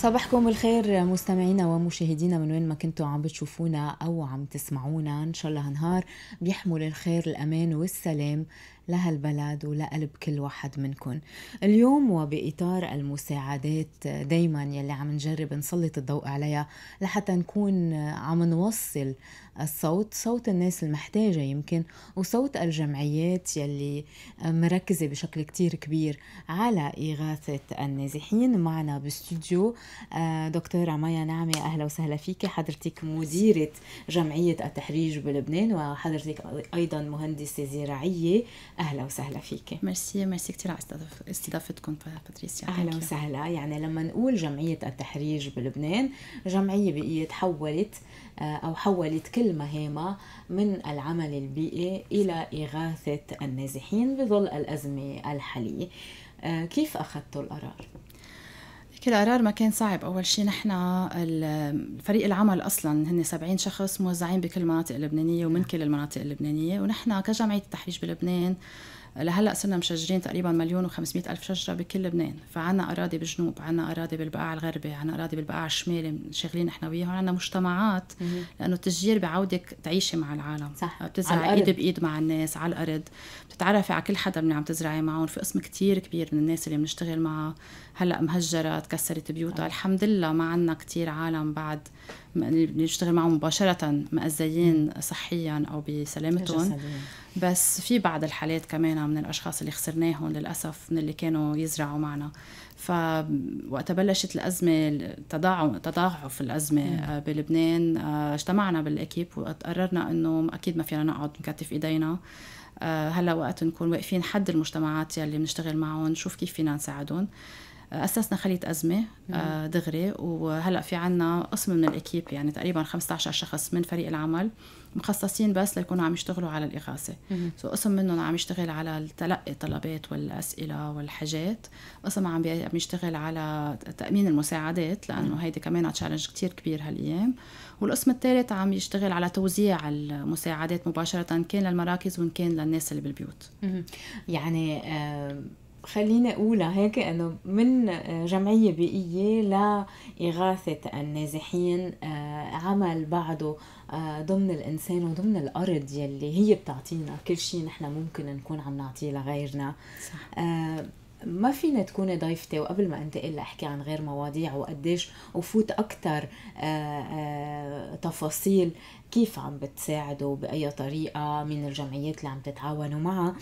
صباحكم الخير مستمعينا ومشاهدينا من وين ما كنتوا عم بتشوفونا أو عم تسمعونا. إن شاء الله نهار بيحمل الخير الأمان والسلام. لهالبلد ولقلب كل واحد منكم اليوم وبإطار المساعدات دايما يلي عم نجرب نسلط الضوء عليها لحتى نكون عم نوصل الصوت صوت الناس المحتاجة يمكن وصوت الجمعيات يلي مركزة بشكل كتير كبير على إغاثة النازحين. معنا باستوديو آه، دكتورة مايا نعمة أهلا وسهلا فيك حضرتك مديرة جمعية التحريج بلبنان وحضرتك أيضا مهندسة زراعية. أهلا وسهلا فيك. merci merci كثير على استضافتكم باتريسيا أهلا وسهلا. يعني لما نقول جمعية التحريج بلبنان جمعية بيئية تحولت آه، أو حولت كل مهامها من العمل البيئي إلى إغاثة النازحين بظل الأزمة الحالية. آه، كيف أخذتوا القرار؟ كل قرار ما كان صعب. أول شيء نحن فريق العمل أصلا هن 70 شخص موزعين بكل المناطق اللبنانيه ومن كل المناطق اللبنانية. ونحن كجمعية التحريج بلبنان لهلأ صرنا مشجرين تقريبا مليون و ألف شجرة بكل لبنان. فعنا أراضي بالجنوب عنا أراضي بالبقاع الغربي عنا أراضي بالبقاع الشمالي شغالين إحنا وياهم. عنا مجتمعات لأنه التشجير بعودك تعيشي مع العالم. صح. بتزرعي إيد بإيد مع الناس على الأرض. بتتعرفي على كل حدا اللي عم تزرعي معهم. في قسم كتير كبير من الناس اللي بنشتغل معها. هلأ مهجره تكسرت بيوتها الحمد لله ما عنا كتير عالم بعد بنشتغل معهم مباشرة مأذيين صحيا أو بسلامتهم. بس في بعض الحالات كمان من الأشخاص اللي خسرناهم للأسف من اللي كانوا يزرعوا معنا. فوقت بلشت الأزمة تضاعف الأزمة مم. بلبنان آه، اجتمعنا بالأكيب وقررنا إنه أكيد ما فينا نقعد نكتف إيدينا. آه، هلا وقت نكون واقفين حد المجتمعات يلي بنشتغل معهم نشوف كيف فينا نساعدهم. أسسنا خلية أزمة آه، دغري. وهلا في عنا قسم من ال équipe يعني تقريبا 15 شخص من فريق العمل. مخصصين بس ليكونوا عم يشتغلوا على الإغاثة. so قسم منهم عم يشتغل على تلقي الطلبات والأسئلة والحاجات. قسم عم يشتغل على تأمين المساعدات لأنه هيدي كمان challenge كتير كبير هالأيام. والقسم الثالث عم يشتغل على توزيع المساعدات مباشرة كان للمراكز وان كان للناس اللي بالبيوت. يعني آه خليني أقولها هيك أنه من جمعية بيئية لإغاثة النازحين آه، عمل بعده آه، ضمن الإنسان وضمن الأرض يلي هي بتعطينا كل شيء نحن ممكن نكون عم نعطيه لغيرنا صح. آه، ما فينا تكوني ضيفتي وقبل ما أنتقل احكي عن غير مواضيع وقديش وفوت أكثر تفاصيل كيف عم بتساعدوا بأي طريقة من الجمعيات اللي عم تتعاونوا معها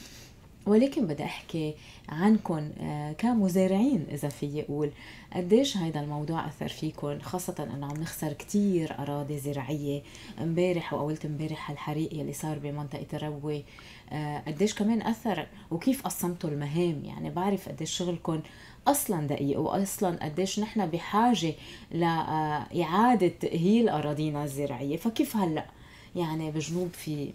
ولكن بدي أحكي عنكم آه، كمزارعين إذا في أقول قديش هيدا الموضوع أثر فيكم خاصة إنه عم نخسر كتير أراضي زراعية. امبارح واولت امبارح الحريق يلي صار بمنطقة الروي آه، قديش كمان أثر؟ وكيف قسمتوا المهام؟ يعني بعرف قديش شغلكم أصلا دقيق واصلا قديش نحن بحاجة لاعاده تأهيل أراضينا الزراعية. فكيف هلأ؟ يعني بجنوب في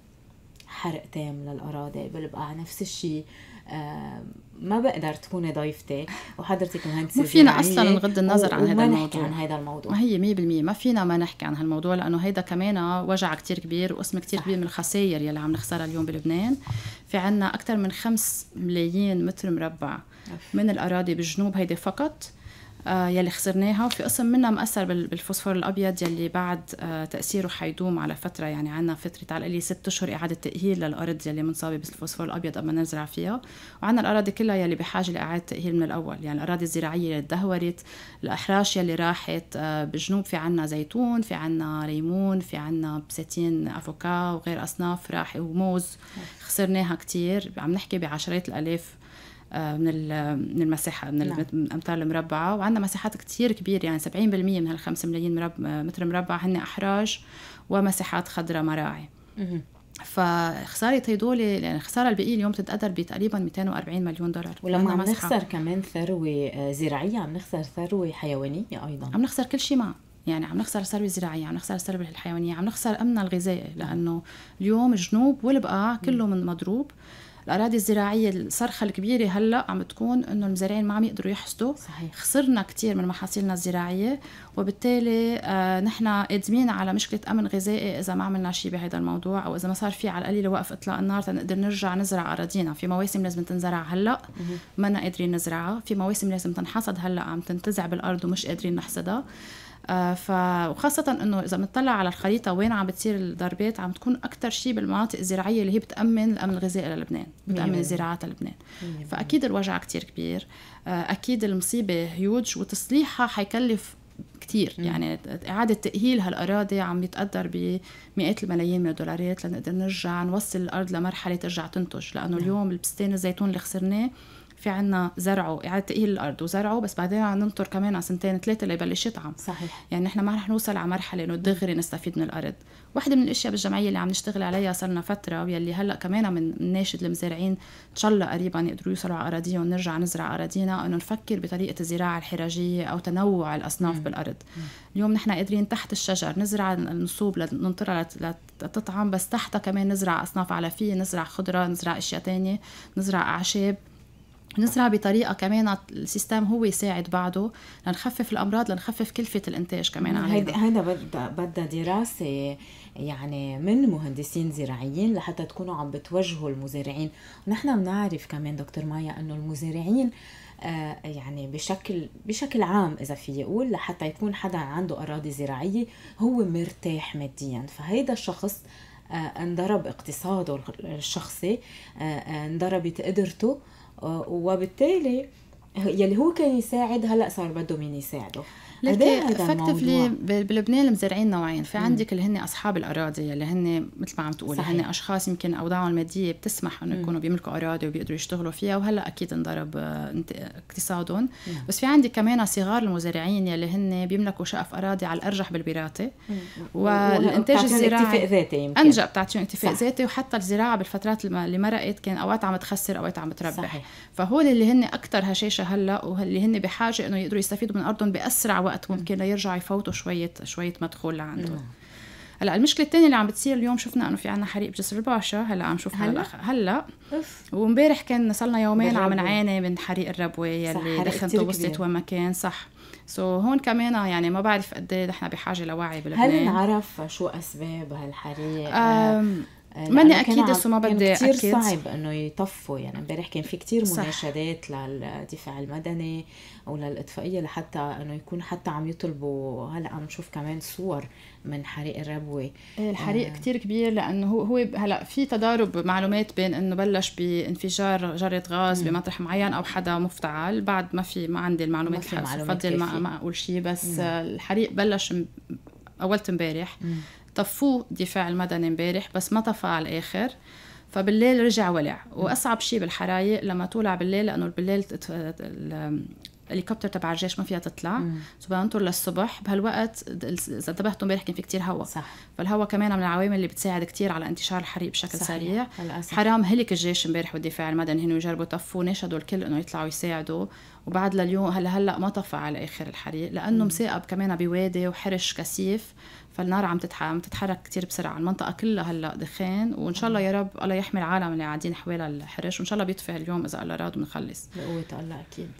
حرق تام للأراضي بالبقاع نفس الشيء. آه ما بقدر تكوني ضيفتي وحضرتك مهندسه ما فينا أصلا نغض النظر عن هذا الموضوع. عن هذا الموضوع. ما هي 100% ما فينا ما نحكي عن هالموضوع لأنه هيدا كمان وجع كتير كبير وقسم كتير كبير من الخسائر يلي عم نخسرها اليوم بلبنان. في عنا أكثر من 5 ملايين متر مربع من الأراضي بالجنوب هيدي فقط. يلي خسرناها. وفي قسم منها مأثر بالفوسفور الأبيض يلي بعد آه، تأثيره حيدوم على فترة. يعني عنا فترة على القليل ست أشهر إعادة تأهيل للأرض يلي منصابة بالفوسفور الأبيض قبل ما نزرع فيها. وعنا الأراضي كلها يلي بحاجة لإعادة تأهيل من الأول. يعني الأراضي الزراعية اللي تدهورت الأحراش يلي راحت آه، بالجنوب في عنا زيتون في عنا ليمون في عنا بساتين أفوكا وغير أصناف راح وموز. خسرناها كتير. عم نحكي بعشرات الآلاف آه، من من المساحة من نعم. الامتار المربعة. وعندنا مساحات كثير كبيرة يعني 70% من هال 5 ملايين مرب... متر مربع هن أحراج ومساحات خضراء مراعي. فخسارة هدول يعني الخساره البيئيه اليوم تتقدر بتقريبا 240 مليون دولار. ولما عم نخسر كمان ثروة آه، زراعية عم نخسر ثروة حيوانية أيضا. عم نخسر كل شيء معه يعني عم نخسر الثروه الزراعيه عم نخسر الثروه الحيوانية عم نخسر امننا الغذائي. لأنه اليوم الجنوب والبقاع كله من مضروب. الأراضي الزراعية الصرخة الكبيرة هلأ عم تكون إنه المزارعين ما عم يقدروا يحصدوا. صحيح. خسرنا كثير من محاصيلنا الزراعية وبالتالي آه نحن قادمين على مشكلة أمن غذائي إذا ما عملنا شيء بهذا الموضوع أو إذا ما صار في على القليله وقف إطلاق النار تنقدر نرجع نزرع أراضينا. في مواسم لازم تنزرع هلأ ما قادرين نزرعها. في مواسم لازم تنحصد هلأ عم تنتزع بالأرض ومش قادرين نحصدها. ف وخاصة إنه إذا بنطلع على الخريطة وين عم بتصير الضربات عم تكون أكثر شيء بالمناطق الزراعية اللي هي بتأمن الأمن الغذائي للبنان، بتأمن الزراعات للبنان. فأكيد الوجع كتير كبير، آه أكيد المصيبة هيوج وتصليحها حيكلف كثير يعني إعادة تأهيل هالأراضي عم يتقدر بمئات الملايين من الدولارات لنقدر نرجع نوصل الأرض لمرحلة ترجع تنتج. لأنه نعم. اليوم البستان الزيتون اللي خسرناه في عنا زرعه إعادة تأهيل الأرض وزرعه بس بعدين عم ننطر كمان على سنتين ثلاثة ليبلش يطعم. صحيح. يعني نحن ما رح نوصل على مرحلة إنه دغري نستفيد من الأرض. واحدة من الأشياء بالجمعية اللي عم نشتغل عليها صرنا فترة واللي هلأ كمان من ناشد المزارعين إن شاء الله قريبا يقدروا يوصلوا على أراضيهم ونرجع نزرع أراضينا إنه نفكر بطريقة الزراعة الحراجية أو تنوع الأصناف م. بالأرض. اليوم نحن قادرين تحت الشجر نزرع النصوب لننطرها لتطعم بس تحتها كمان نزرع أصناف علفية نزرع خضرة نزرع أشياء تانية نزرع أعشاب. نزرع بطريقة كمان السيستم هو يساعد بعضه لنخفف الأمراض لنخفف كلفة الإنتاج كمان علينا. هيدا بدها دراسة يعني من مهندسين زراعيين لحتى تكونوا عم بتوجهوا المزارعين. ونحن بنعرف كمان دكتور مايا إنه المزارعين آه يعني بشكل بشكل عام إذا في أقول لحتى يكون حدا عنده أراضي زراعية هو مرتاح ماديا. فهيدا الشخص آه انضرب اقتصاده الشخصي آه، انضربت قدرته وبالتالي يلي هو كان يساعد هلأ صار بده مين يساعده؟ افكتفلي بلبنان المزارعين نوعين. في عندك اللي هن أصحاب الأراضي اللي هن مثل ما عم تقولي هن أشخاص يمكن أوضاعهم المادية بتسمح إنه يكونوا بيملكوا أراضي وبيقدروا يشتغلوا فيها وهلأ أكيد انضرب آه، اقتصادهم. بس في عندك كمان صغار المزارعين يلي هن بيملكوا شقف أراضي على الأرجح بالبراته والإنتاج الزراعي اكتفاء ذاتي يمكن. انجا بتعطيهم اكتفاء ذاتي. وحتى الزراعة بالفترات اللي مرقت كان أوقات عم تخسر أوقات عم تربح. صحيح. فهول اللي هن أكثر هشاشة هلأ واللي هن بحاجة إنه يقدروا يستفيدوا من أرضهم بأسرع وقت وقت ممكن ليرجعوا يفوتوا شوية شوية مدخول لعندهم نعم. هلأ المشكلة الثانية اللي عم بتصير اليوم شفنا إنه في عنا حريق بجسر الباشا هلأ عم نشوف هلأ؟ هلأ. وامبارح كان صار لنا يومين عم نعاني من حريق الربوة يلي دخنته وصلت وين ما كان صح. سو so هون كمان يعني ما بعرف قد إيه نحن بحاجة لوعي بلبنان. هل نعرف شو أسباب هالحريق؟ ماني أكيد بس ما بدي كثير صعب إنه يطفوا. يعني امبارح كان في كثير مناشدات للدفاع المدني وللإطفائية لحتى إنه يكون حتى عم يطلبوا. هلأ عم نشوف كمان صور من حريق الربوة. إيه، الحريق آه. كثير كبير لأنه هو هو هلأ في تضارب معلومات بين إنه بلش بانفجار جره غاز مم. بمطرح معين أو حدا مفتعل. بعد ما في ما عندي المعلومات بفضل ما, ما أقول شيء بس مم. الحريق بلش أولت امبارح. طفوه الدفاع المدني امبارح بس ما طفى على الآخر. فبالليل رجع ولع. وأصعب شيء بالحرايق لما تولع بالليل لأنه بالليل الهليكوبتر تبع الجيش ما فيها تطلع. سو بدنا ننطر للصبح. بهالوقت إذا انتبهتوا امبارح كان في كتير هواء صح. فالهواء كمان من العوامل اللي بتساعد كتير على انتشار الحريق بشكل صحيح. سريع. حرام هلك الجيش امبارح والدفاع المدني. هن يجربوا يطفوا ناشدوا الكل انه يطلعوا يساعدوا. وبعد لليوم هلا هلا ما طفى على آخر الحريق. لأنه مساقب كمان بوادي وحرش كثيف. فالنار عم عم تتحرك كتير بسرعة. المنطقة كلها هلا دخان. وإن شاء الله يا رب الله يحمي العالم اللي قاعدين حوالي الحرش وإن شاء الله بيطفي اليوم إذا الله راد ونخلص. بقوة الله أكيد.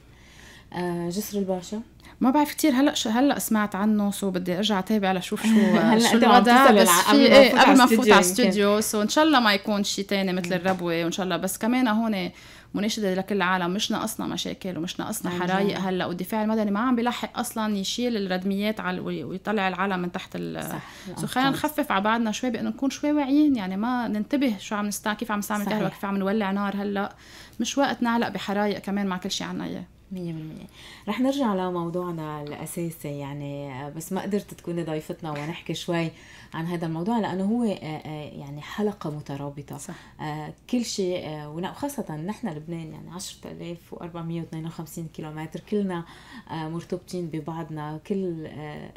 جسر الباشا. ما بعرف كثير هلا هلا سمعت عنه so بدي أرجع أتابع لشوف شو شو الوضع بس في إيه قبل ما افوت على الاستوديو so إن شاء الله ما يكون شيء ثاني مثل الربوة وإن شاء الله. بس كمان هون مناشدة لكل العالم مش ناقصنا مشاكل ومش ناقصنا حرايق هلا. والدفاع المدني ما عم بيلحق أصلا يشيل الردميات على ويطلع العالم من تحت ال سو خلينا نخفف على بعضنا شوي بأنه نكون شوي واعيين. يعني ما ننتبه شو عم نستعمل كيف عم نستعمل كهرباء كيف عم نولع نار هلا. مش وقت نعلق بحرايق كمان مع كل شيء عنا اياه مية بالمية رح نرجع لموضوعنا الأساسي يعني بس ما قدرت تكوني ضيفتنا ونحكي شوي عن هذا الموضوع لأنه هو آه، آه، يعني حلقة مترابطة صح. آه، كل شيء وخاصة نحن لبنان يعني 10452 كيلومتر كلنا مرتبطين ببعضنا كل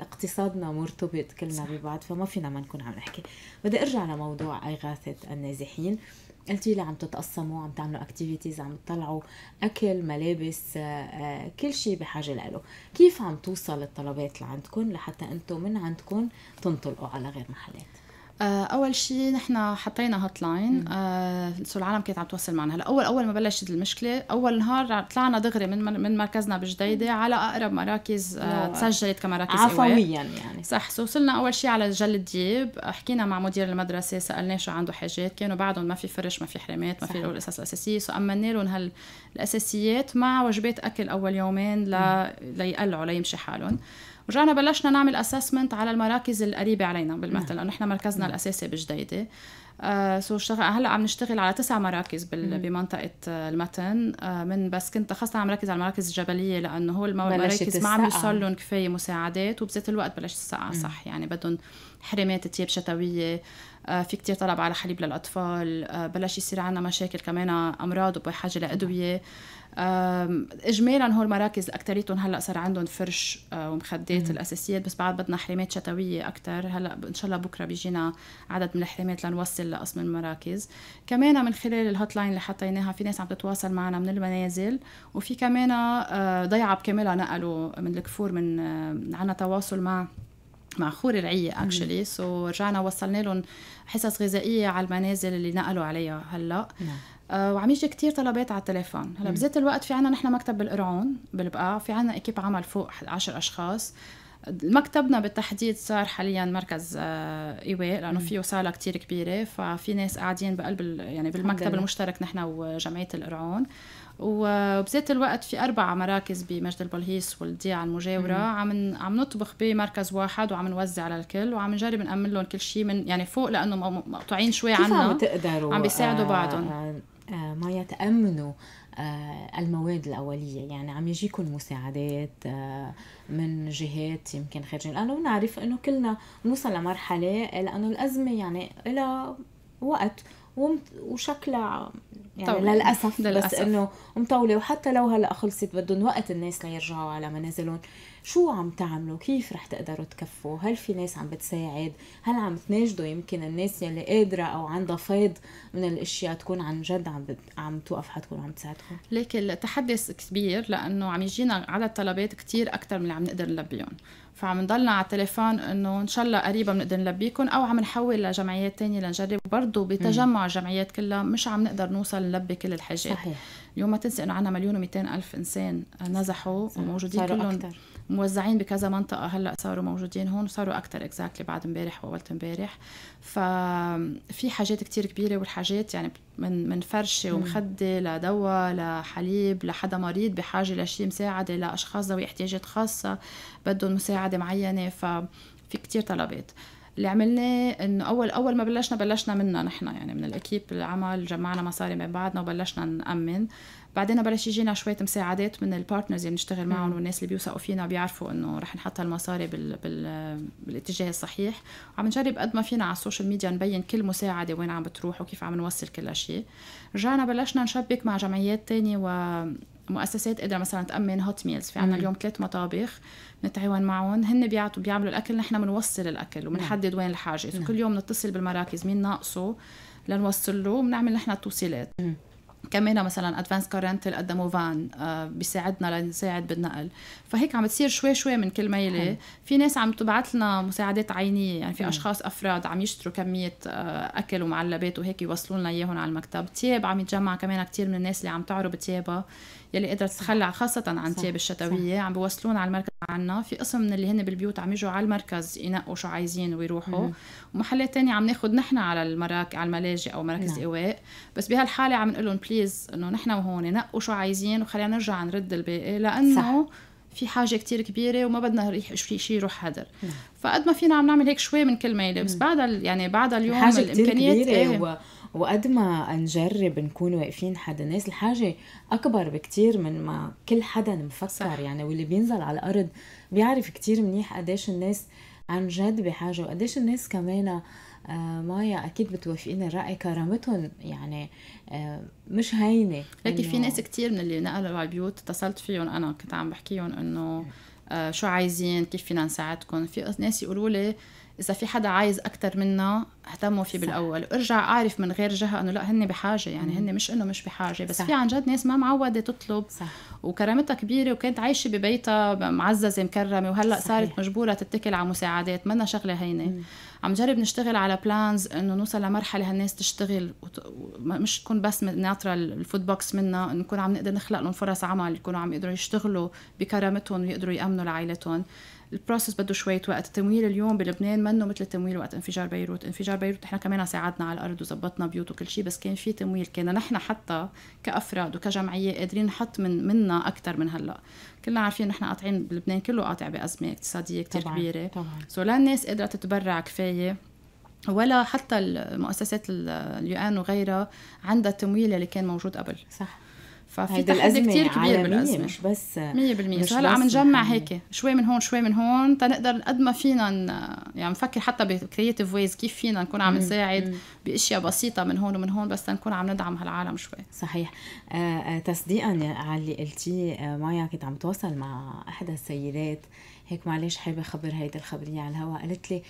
اقتصادنا مرتبط كلنا صح. ببعض فما فينا ما نكون عم نحكي بدي أرجع لموضوع إغاثة النازحين قلتي لي عم تتقسموا عم تعملوا activities عم تطلعوا أكل ملابس آه، آه، كل شيء بحاجة له كيف عم توصل الطلبات لعندكم لحتى أنتم من عندكم تنطلقوا على غير محلات؟ أول شيء نحن حطينا hotline آه so العالم كانت عم توصل معنا. هلا اول أول ما بلشت المشكلة أول نهار طلعنا دغري من من مركزنا بجديدة على أقرب مراكز آه تسجلت كمراكز عفويا يعني. صح so وصلنا أول شيء على جل ديب حكينا مع مدير المدرسة سألناه شو عنده حاجات. كانوا بعدهم ما في فرش ما في حرامات ما في القصص الأساسية. so امنا لهم هالاساسيات مع وجبات أكل أول يومين ل... ليقلعوا ليمشي حالهم. رجعنا بلشنا نعمل assessment على المراكز القريبة علينا بالمثل لأنه نحن مركزنا نعم. الأساسي بجديدة. آه so اشتغل هلأ عم نشتغل على تسع مراكز بمنطقة آه المتن. آه من بس كنت خاصة عم ركز على المراكز الجبليه لأنه هو المراكز ما عم يوصل لهم كفاية مساعدات وبذات الوقت بلشت السقعه صح. يعني بدهم حرامات تياب شتوية. آه في كتير طلب على حليب للأطفال آه بلش يصير عندنا مشاكل كمان أمراض وبحاجة لأدوية. اجمالا هول المراكز اكثريتهم هلأ صار عندهم فرش آه، ومخدات الأساسيات بس بعد بدنا حريمات شتوية أكثر هلأ إن شاء الله بكرة بيجينا عدد من الحريمات لنوصل لقسم المراكز. كمان من خلال ال hotline اللي حطيناها في ناس عم تتواصل معنا من المنازل وفي كمان آه، ضيعة بكاملها نقلوا من الكفور من آه، عنا تواصل مع مع خوري الرعية actually so رجعنا وصلنا لهم حصص غذائية على المنازل اللي نقلوا عليها. هلأ نعم. آه، وعم يجي كتير طلبات على التليفون. هلأ بذات الوقت في عنا نحن مكتب بالقرعون بالبقاع في عنا équipe عمل فوق 10 أشخاص. مكتبنا بالتحديد صار حاليا مركز آه، ايواء لأنه فيه صاله كتير كبيرة. ففي ناس قاعدين بقلب يعني بالمكتب المشترك نحن وجمعية القرعون. وبذات الوقت في أربع مراكز بمجد البلهيس والضيعة المجاورة. عم عم نطبخ بمركز واحد وعم نوزع على الكل وعم نجرب نأمن لهم كل شيء من يعني فوق لأنه مقطوعين شوي عنا عم تقدروا عم بيساعدوا آه بعضهم آه، ما يتأمنوا آه، المواد الأولية. يعني عم يجيكم مساعدات آه، من جهات يمكن خارجين. لأنه بنعرف أنه كلنا بنوصل لمرحلة لأنه الأزمة يعني لها وقت وشكلها يعني. للأسف, للأسف بس إنه مطولة. وحتى لو هلأ خلصت بدهم وقت الناس ليرجعوا على منازلهم. شو عم تعملوا؟ كيف رح تقدروا تكفوا؟ هل في ناس عم بتساعد؟ هل عم تناشدوا يمكن الناس يلي قادرة أو عندها فيض من الأشياء تكون عن جد عم بت... عم توقف حتكون عم تساعدكم؟ ليك التحدي كبير لأنه عم يجينا عدد طلبات كتير أكثر من اللي عم نقدر نلبيهم. فعم نضلنا على التليفون إنه إن شاء الله قريبا بنقدر نلبيكم أو عم نحول لجمعيات تانية لنجرب. برضه بتجمع الجمعيات كلها مش عم نقدر نوصل نلبي كل الحاجات. صحيح. اليوم ما تنسي إنه عندنا مليون و ألف إنسان نزحوا وموجودين كلهم. موزعين بكذا منطقة. هلأ صاروا موجودين هون وصاروا أكثر اكزاكتلي بعد امبارح وأولت امبارح. ففي حاجات كتير كبيرة والحاجات يعني من من فرشة ومخدة لدواء لحليب لحدا مريض بحاجة لشيء مساعدة لأشخاص ذوي احتياجات خاصة بدهم مساعدة معينة. ففي كتير طلبات. اللي عملناه إنه اول أول ما بلشنا بلشنا منا نحن يعني من الأكيب العمل جمعنا مصاري من بعضنا وبلشنا نأمن. بعدين بلش يجينا شوية مساعدات من ال partners اللي بنشتغل معهم والناس اللي بيوثقوا فينا بيعرفوا إنه رح نحط هالمصاري بال... بال... بالاتجاه الصحيح. وعم نجرب قد ما فينا على ال social media نبين كل مساعدة وين عم بتروح وكيف عم نوصل كل شيء. رجعنا بلشنا نشبك مع جمعيات تانية ومؤسسات قادرة مثلا تأمن hot meals في عنا اليوم ثلاث مطابخ. نتعاون معهم. هن بيعطوا بيعملوا الأكل نحن بنوصل الأكل وبنحدد وين الحاجة. نعم. كل يوم نتصل بالمراكز مين ناقصه لنوصل له وبنعمل نحن التوصيلات. كمان مثلا Advance Car Rental قدموا فان آه بيساعدنا لنساعد بالنقل. فهيك عم بتصير شوي شوي من كل ميلة. في ناس عم تبعث لنا مساعدات عينية يعني في أشخاص أفراد عم يشتروا كمية آه أكل ومعلبات وهيك يوصلوا لنا إياهم على المكتب. تياب عم يتجمع كمان كثير من الناس اللي عم تعرض تيابها يلي قدرت تتخلى خاصة عن تياب الشتوية. عم بوصلون على المركز عنا. في قسم من اللي هن بالبيوت عم يجوا على المركز ينقوا شو عايزين ويروحوا. ومحلات تانية عم ناخد نحن على المراك على الملاجئ أو مراكز نعم. ايواء بس بهالحالة عم نقول لهم بليز إنه نحن وهون نقوا شو عايزين وخلينا نرجع نرد الباقي. لأنه صح. في حاجة كتير كبيرة وما بدنا شيء شي يروح هدر. نعم. فقد ما فينا عم نعمل هيك شوي من كل ميلة بس بعد يعني بعد اليوم حاجة الإمكانيات كتير كبيرة إيه. وقد ما نجرب نكون واقفين حد الناس الحاجة أكبر بكتير من ما كل حدا مفكر صح. يعني واللي بينزل على الأرض بيعرف كتير منيح قديش الناس عن جد بحاجة وقديش الناس كمان آه مايا أكيد بتوافقيني الرأي كرامتهم يعني آه مش هينة لكن في ناس كتير من اللي نقلوا على البيوت اتصلت فيهم أنا كنت عم بحكيهم إنه آه شو عايزين كيف فينا نساعدكم في ناس يقولوا لي إذا في حدا عايز أكثر منا اهتموا فيه بالأول وارجع أعرف من غير جهة إنه لا هن بحاجة يعني. هن مش إنه مش بحاجة بس صح. في عن جد ناس ما معودة تطلب صح. وكرامتها كبيرة وكانت عايشة ببيتها معززة مكرمة وهلأ صحيح. صارت مجبورة تتكل على مساعدات منا شغلة هينة عم نجرب نشتغل على plans إنه نوصل لمرحلة هالناس تشتغل مش تكون بس ناطره ال food box منا نكون عم نقدر نخلق لهم فرص عمل يكونوا عم يقدروا يشتغلوا بكرامتهم ويقدروا يأمنوا لعائلتهم ال process بده شوية وقت. التمويل اليوم بلبنان منه مثل التمويل وقت انفجار بيروت. انفجار بيروت إحنا كمان ساعدنا على الأرض وزبطنا بيوت وكل شيء بس كان في تمويل. كنا نحن حتى كأفراد وكجمعية قادرين نحط من منا أكثر من هلأ. كلنا عارفين نحن قاطعين بلبنان كله قاطع بأزمة اقتصادية كثير كبيرة. طبعا. so لا الناس قادرة تتبرع كفاية. ولا حتى المؤسسات ال UN وغيرها عندها التمويل اللي كان موجود قبل. صح. ففي تحدي كثير كبير بالأزمة. مش بس 100% هلا عم نجمع هيك شوي من هون شوي من هون تنقدر قد ما فينا يعني نفكر حتى ب creative ways كيف فينا نكون عم نساعد بأشياء بسيطة من هون ومن هون بس تنكون عم ندعم هالعالم شوي. صحيح. آه, آه، تصديقا على اللي قلتيه آه مايا كنت عم تواصل مع احدى السيدات هيك معلش حابة أخبر هيدي الخبرية على الهواء. قالت لي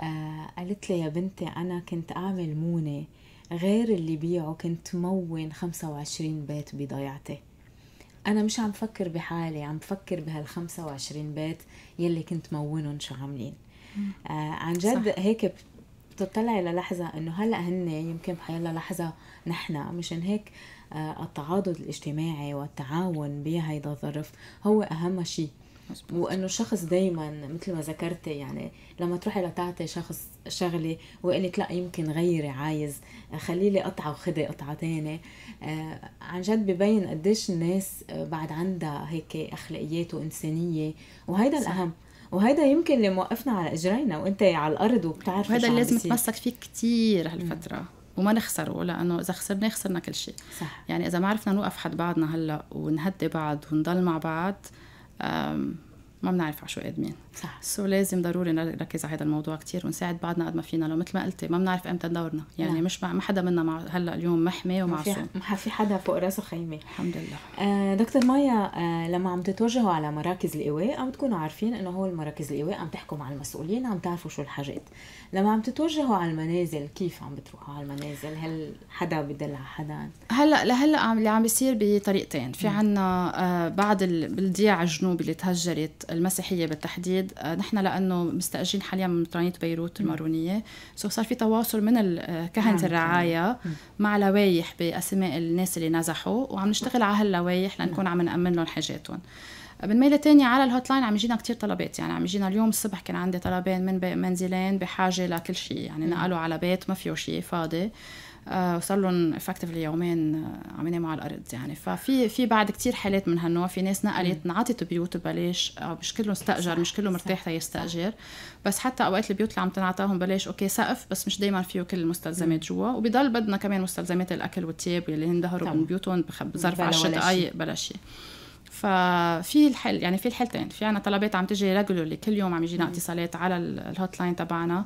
آه قالت لي يا بنتي أنا كنت أعمل مونة. غير اللي بيعه كنت مون 25 بيت بضيعتي أنا مش عم فكر بحالي عم بفكر بهال 25 بيت يلي كنت مونهم شو عاملين. آه عن جد صح. هيك بتطلعي للحظة إنه هلأ هن يمكن بحيلا لحظة نحن مشان هيك آه التعاضد الاجتماعي والتعاون بهيدا الظرف هو أهم شيء وإنه الشخص دائما مثل ما ذكرتي يعني لما تروحي لتعطي شخص شغلة وقالك لا يمكن غيري عايز خلي لي قطعة وخدي قطعة ثانية آه عن جد ببين قديش الناس بعد عندها هيك أخلاقيات وإنسانية. وهيدا صح. الأهم. وهيدا يمكن اللي موقفنا على إجرينا وإنت على الأرض وبتعرف وهذا اللي لازم نتمسك فيه كثير هالفترة. وما نخسره لأنه إذا خسرنا خسرنا كل شيء. صح. يعني إذا ما عرفنا نوقف حد بعضنا هلأ ونهدي بعض ونضل مع بعض ما بنعرف شو قادمين. صح. سو لازم ضروري نركز على هذا الموضوع كتير ونساعد بعضنا قد ما فينا. لو مثل ما قلتي ما بنعرف إمتى دورنا يعني نعم. مش ما حدا منا مع هلأ اليوم محمي ومعصوم. ما في حدا فوق راسه خيمة. الحمد لله. آه دكتور مايا آه لما عم تتوجهوا على مراكز الإيواء عم تكونوا عارفين إنه هو المراكز الإيواء عم تحكوا مع المسؤولين عم تعرفوا شو الحاجات. لما عم تتوجهوا على المنازل كيف عم بتروحوا على المنازل؟ هل حدا بدل على حدا؟ هلأ لهلأ عم اللي عم بيصير بطريقتين. في عنا آه بعد البلدية الجنوب اللي تهجرت المسيحية بالتحديد آه نحن لأنه مستأجرين حاليا من مطرانيه بيروت المارونية. so صار في تواصل من آه، كهنة الرعاية مع لوايح بأسماء الناس اللي نزحوا وعم نشتغل على هاللوايح لنكون عم نأمن لهم حاجاتهم. من ميلة تانية على ال hotline عم يجينا كتير طلبات. يعني عم يجينا اليوم الصبح كان عندي طلبين من منزلين بحاجة لكل شيء. يعني نقلوا على بيت ما فيه شيء فاضي. آه، وصار لهم effectively يومين آه، عم يناموا على الأرض يعني. ففي في بعد كتير حالات من هالنوع. في ناس نقلت انعطت بيوت ببلاش مش كلهم استأجر مش كله مرتاح يستاجر بس حتى أوقات البيوت اللي عم تنعطاهم بلاش okay سقف بس مش دائما فيه كل المستلزمات جوا. وبضل بدنا كمان مستلزمات الأكل والثياب اللي انظهروا من بيوتهم بظرف 10 دقائق بلا شيء. ففي الحل يعني في الحلتين في عنا طلبات عم تجي regularly كل يوم عم يجينا اتصالات على ال hotline تبعنا.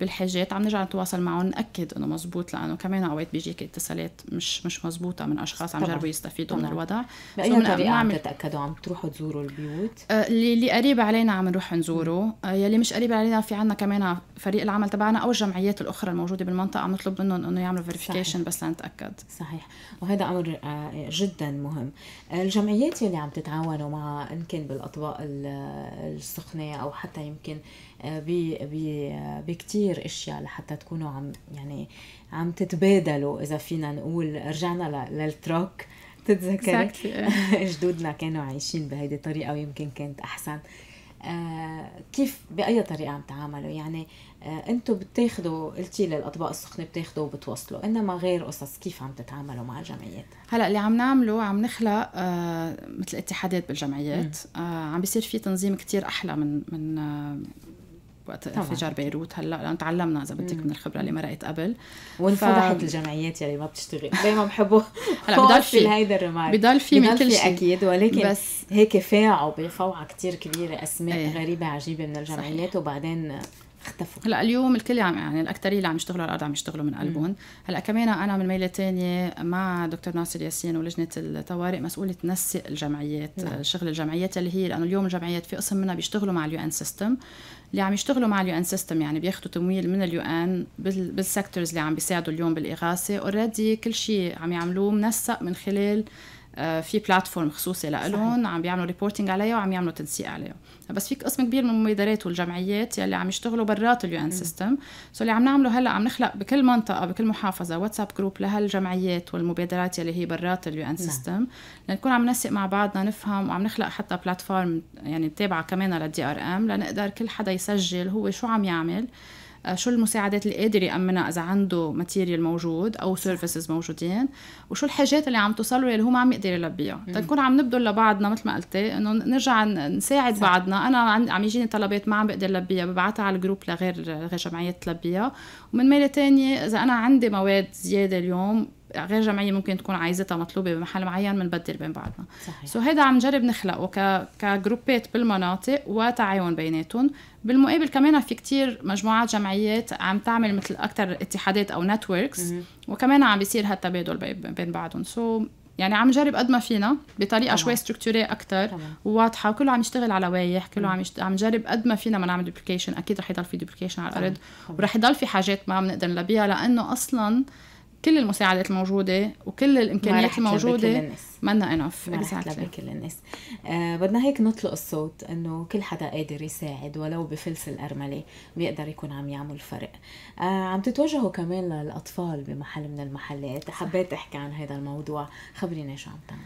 بالحاجات عم نرجع نتواصل معهم نأكد إنه مزبوط لأنه كمان أوقات بيجيك اتصالات مش مش مزبوطة من أشخاص عم يجربوا يستفيدوا من الوضع. بأي طريقة عم تتأكدوا عم تروحوا تزوروا البيوت؟ آه اللي اللي قريب علينا عم نروح نزوره. آه يلي مش قريب علينا في عنا كمان فريق العمل تبعنا أو الجمعيات الأخرى الموجودة بالمنطقة عم نطلب منهم إنه يعملوا فيريفيكيشن بس لنتأكد. صحيح. وهذا أمر آه جدا مهم. الجمعيات يلي عم تتعاونوا مع إن كان بالأطباق السخنه أو حتى يمكن بكتير أشياء لحتى تكونوا عم يعني عم تتبادلوا. إذا فينا نقول رجعنا للتروك تتذكري؟ جدودنا كانوا عايشين بهيدي الطريقة ويمكن كانت أحسن. آه كيف بأي طريقة عم تعاملوا؟ يعني آه أنتم بتاخذوا قلتي للاطباق السخنة بتاخذوا وبتوصلوا إنما غير قصص كيف عم تتعاملوا مع الجمعيات؟ هلأ اللي عم نعمله عم نخلق آه مثل اتحادات بالجمعيات. آه عم بيصير في تنظيم كتير أحلى من من آه وقت انفجار بيروت هلأ لأنه تعلمنا إذا بدك من الخبرة اللي مرقت قبل. وانفضحت ف... الجمعيات يلي ما بتشتغل. دائما بحبوا هلأ بضل في هيدا الرماد بضل في من كل شيء أكيد ولكن بس هيك فاعوا بفوعه كتير كبيرة أسماء إيه. غريبة عجيبة من الجمعيات صحيح. وبعدين اختفوا. هلأ اليوم الكل عم يعني الاكثريه اللي عم يشتغلوا على الأرض عم يشتغلوا من قلبهم. هلأ كمان أنا من ميلة تانية مع دكتور ناصر ياسين ولجنة الطوارئ مسؤولة تنسق الجمعيات نعم. شغل الجمعيات اللي هي لأنه اليوم الجمعيات في قسم منها بيشتغلوا مع ال UN system اللي عم يشتغلوا مع ال UN system يعني بياخذوا تمويل من ال UN بال sectors اللي عم بيساعدوا اليوم بالإغاثة. already كل شيء عم يعملوه منسق من خلال في platform خصوصي لهم عم بيعملوا reporting عليها وعم يعملوا تنسيق عليها. بس في قسم كبير من المبادرات والجمعيات يلي عم يشتغلوا برات ال UN system so اللي عم نعمله هلأ عم نخلق بكل منطقة بكل محافظة WhatsApp group لهالجمعيات والمبادرات يلي هي برات ال UN system لنكون عم ننسق مع بعضنا نفهم وعم نخلق حتى platform يعني تابعة كمان لل DRM لنقدر كل حدا يسجل هو شو عم يعمل. آه، شو المساعدات اللي قادر يأمنها إذا عنده material موجود أو services موجودين وشو الحاجات اللي عم توصل له اللي هو ما عم يقدر يلبيها. تنكون عم نبذل لبعضنا مثل ما قلتي إنه نرجع نساعد صح. بعضنا. أنا عم يجيني طلبات ما عم بقدر لبيها ببعتها على ال group لغير غير جمعيات تلبيها. ومن ميلة تانية إذا أنا عندي مواد زيادة اليوم غير جمعية ممكن تكون عايزتها مطلوبة بمحل معين بنبدل بين بعضنا. صحيح. so هيدا عم نجرب نخلقه ك... كجروبات بالمناطق وتعاون بيناتهم. بالمقابل كمان في كتير مجموعات جمعيات عم تعمل مثل أكثر اتحادات أو networks وكمان عم بيصير هالتبادل بين بعضهم. so يعني عم نجرب قد ما فينا بطريقة طبعا. شوي structurée أكثر وواضحه وكله عم يشتغل على وايح كله عم يشت... عم نجرب قد ما فينا ما نعمل duplication أكيد رح يضل في duplication على الأرض. ورح يضل في حاجات ما بنقدر نلبيها لأنه أصلا كل المساعدات الموجودة وكل الإمكانيات الموجودة منا enough. Exactly كل الناس. آه بدنا هيك نطلق الصوت إنه كل حدا قادر يساعد ولو بفلس الأرملة بيقدر يكون عم يعمل فرق. آه عم تتوجهوا كمان للأطفال بمحل من المحلات. حبيت أحكي عن هذا الموضوع. خبرينا شو عم تعمل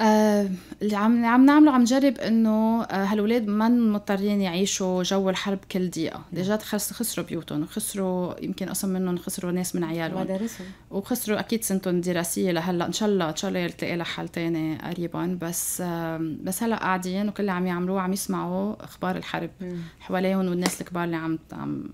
آه اللي عم عم نعمله عم نجرب إنه آه هالولاد ما مضطرين يعيشوا جو الحرب كل دقيقة. ديجات خسروا بيوتهم وخسروا يمكن قسم منهم خسروا ناس من عيالهم. مدارسهم. وخسروا أكيد سنتهم الدراسية لهلأ. إن شاء الله إن شاء الله تلاقي لها حل تاني قريبا. بس آه بس هلأ قاعدين وكل اللي عم يعملوه عم يسمعوا أخبار الحرب حواليهم والناس الكبار اللي عم عم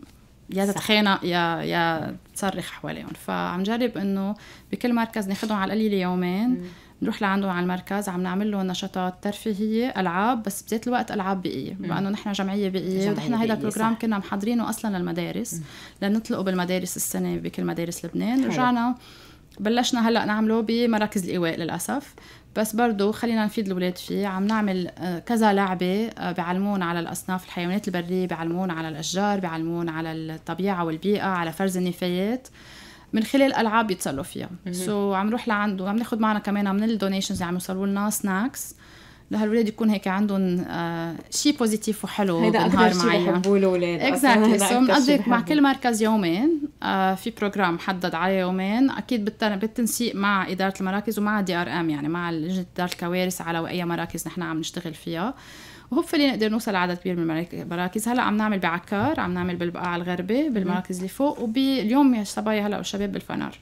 يا تتخانق يا يا تصرخ حواليهم. فعم جرب إنه بكل مركز ناخذهم على القليله يومين. مم. نروح لعندهم على المركز عم نعمل لهم نشاطات ترفيهية ألعاب بس بذات الوقت ألعاب بيئية. بما انه نحن جمعية بيئية ونحن هيدا البروجرام كنا محضرينه أصلا للمدارس. لنطلقه بالمدارس السنة بكل مدارس لبنان. رجعنا بلشنا هلأ نعمله بمراكز الإيواء للأسف. بس برضه خلينا نفيد الأولاد فيه. عم نعمل آه، كذا لعبة آه، بعلمون على الأصناف الحيوانات البرية بعلمون على الأشجار بعلمون على الطبيعة والبيئة على فرز النفايات. من خلال ألعاب يتسلوا فيها. so so, عم نروح لعنده وعم ناخذ معنا كمان من ال donations اللي عم يوصلوا لنا snacks لهالولاد يكون هيك عندهم آه شيء positive وحلو هيدا أكثر شيء بحبوه الاولاد exactly so بنقضي مع كل مركز يومين. آه في program محدد على يومين. أكيد بالتنسيق مع إدارة المراكز ومع DRM يعني مع لجنه إدارة الكوارث على أي مراكز نحن عم نشتغل فيها. و hopefully نقدر نوصل لعدد كبير من المراكز. هلا عم نعمل بعكار عم نعمل بالبقاع الغربي بالمراكز اللي فوق وباليوم يا صبايا هلا والشباب بالفنار.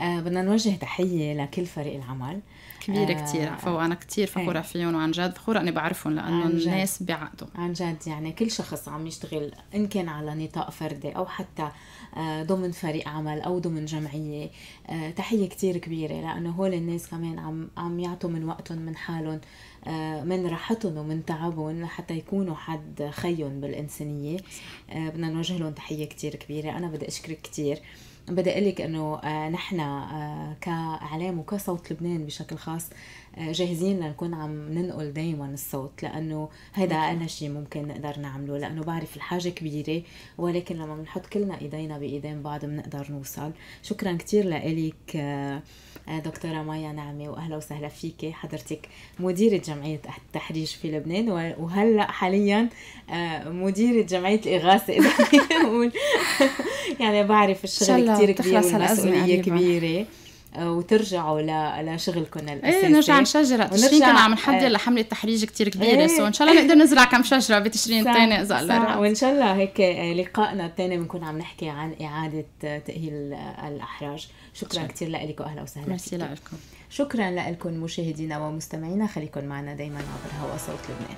آه بدنا نوجه تحية لكل فريق العمل. كبيرة آه كتير وأنا كتير فخورة إيه. فيهم وعن جد. فخورة إني بعرفهم لأنه الناس بيعقدوا عن جد يعني كل شخص عم يشتغل إن كان على نطاق فردي أو حتى آه، ضمن فريق عمل أو ضمن جمعية. آه، تحية كتير كبيرة لأنه هول الناس كمان عم عم يعطوا من وقتهم من حالهم. آه، من راحتهم ومن تعبهم لحتى يكونوا حد خيهم بالإنسانية. آه، بدنا نوجه لهم تحية كتير كبيرة. أنا بدي أشكرك كتير. بدي أقول لك إنه آه، نحن كاعلام وكصوت لبنان بشكل خاص جاهزين لنكون عم ننقل دائما الصوت لأنه هذا أقل شيء ممكن نقدر نعمله لأنه بعرف الحاجة كبيرة ولكن لما بنحط كلنا إيدينا بإيدين بعض بنقدر نوصل. شكرا كثير لك دكتورة مايا نعمة واهلا وسهلا فيك. حضرتك مديرة جمعية التحريش في لبنان وهلأ حاليا آه، مديرة جمعية الإغاثة. إذا يعني بعرف الشغل كثير كبير والمسؤولية كبيرة. آه، وترجعوا لشغلكم الاساسي إيه نرجع نشجر تشرين كنا عم نحضر آه، لحملة تحريج كثير كبيرة إيه. سو إن شاء الله نقدر نزرع كم شجرة بتشرين الثاني إذا الله وإن شاء الله هيك لقائنا الثاني بنكون عم نحكي عن إعادة تأهيل الأحراج. شكرا كثير لك واهلا وسهلا ميرسي لكم شكرا لكم مشاهدينا ومستمعينا. خليكم معنا دائما عبر هوا صوت لبنان.